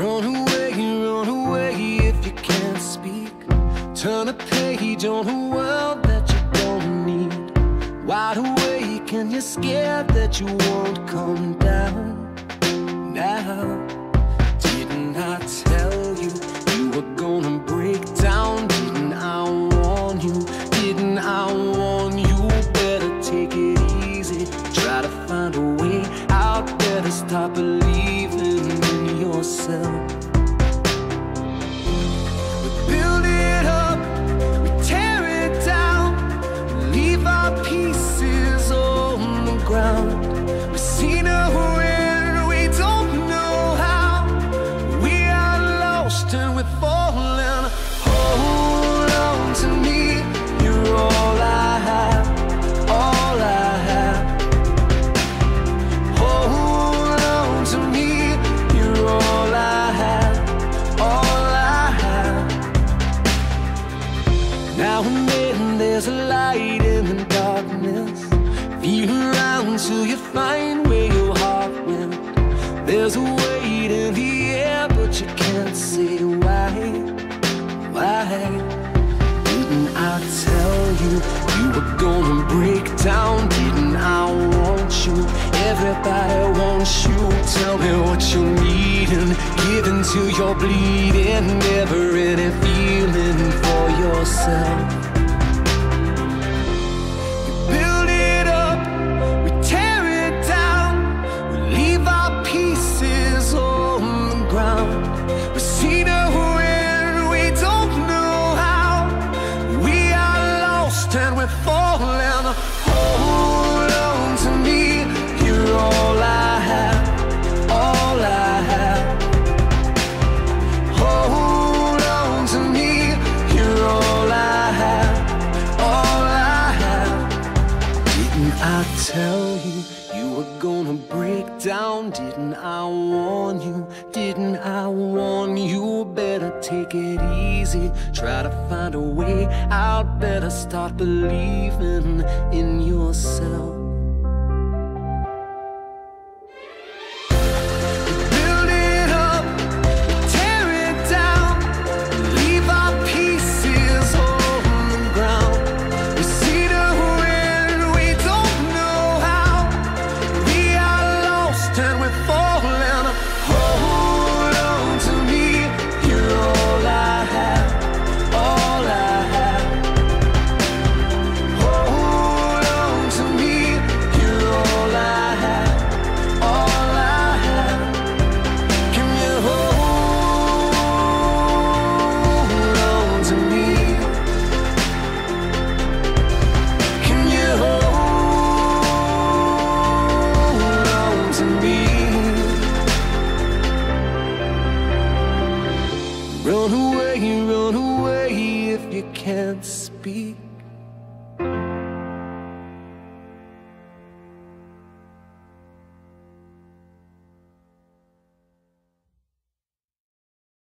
Run away, run away if you can't speak. Turn a page on a world that you don't need. Wide awake and you're scared that you won't come down. Now, didn't I tell you you were gonna break down? Didn't I warn you? Didn't I warn you? Better take it easy. Try to find a way out. Better stop believing in yourself there's a light in the darkness Feel around till you find where your heart went There's a weight in the air but you can't say why Why? Didn't I tell you you were gonna break down? Didn't I want you? Everybody wants you Tell me what you need and give until you're bleeding Never any feeling for yourself Didn't I tell you you were gonna break down? Didn't I warn you? Didn't I warn you? Better take it easy. Try to find a way out. Better start believing in yourself. Away, run away if you can't speak.